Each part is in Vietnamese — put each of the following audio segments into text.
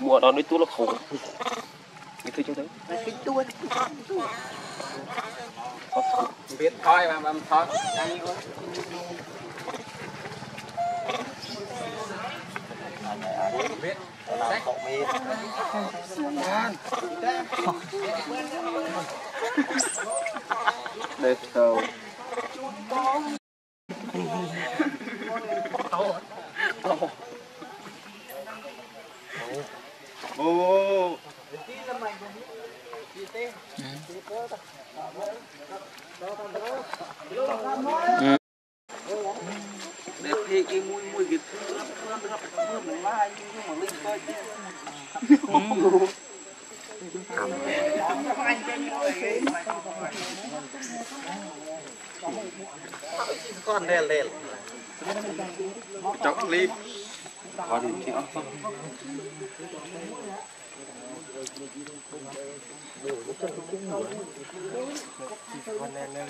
mua đó đi tu là khổ. Cái thứ cho đấy biết thôi mà mà thôi nhanh thôi biết. Sách. Đây con ô đẹp chọc cái mũi mũi cái thứ mình mai nhưng mà linh coi con đèn lên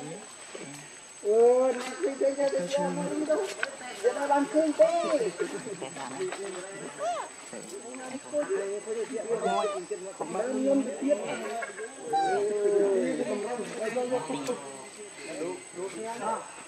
có điểm thì không? mua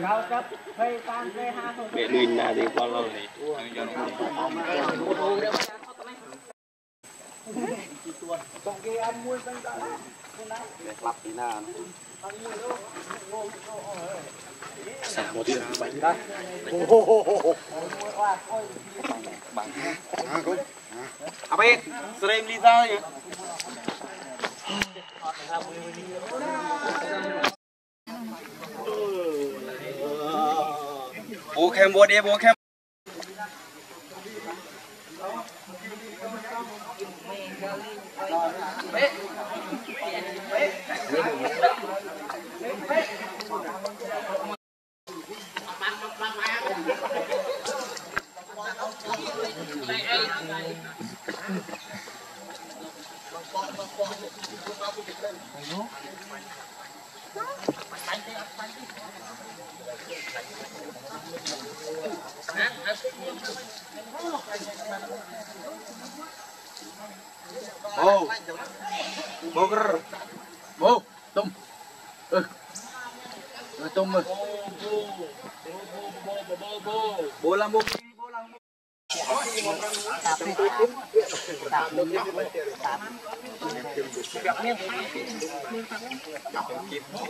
vào biết ta đâu thế đó mẹ đùi nà thì qua lâu này lặp tí nào sạc một tiếng bánh đó bánh à biết stream đi vậy bố khem bố đi bố khem bố. Bố cơ bố tum ừ. Tum ơi. Bố làm bố bố làm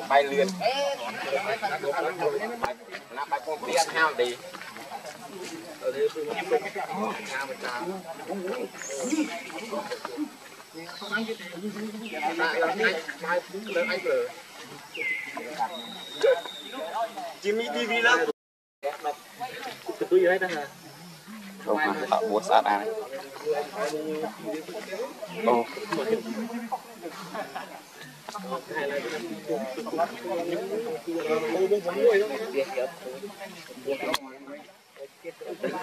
bay lượn nó bay con tiền hao đi Jimmy TV lắm. Tôi gì đó hả? ចូលមកតបួស្អាតអានេះអូ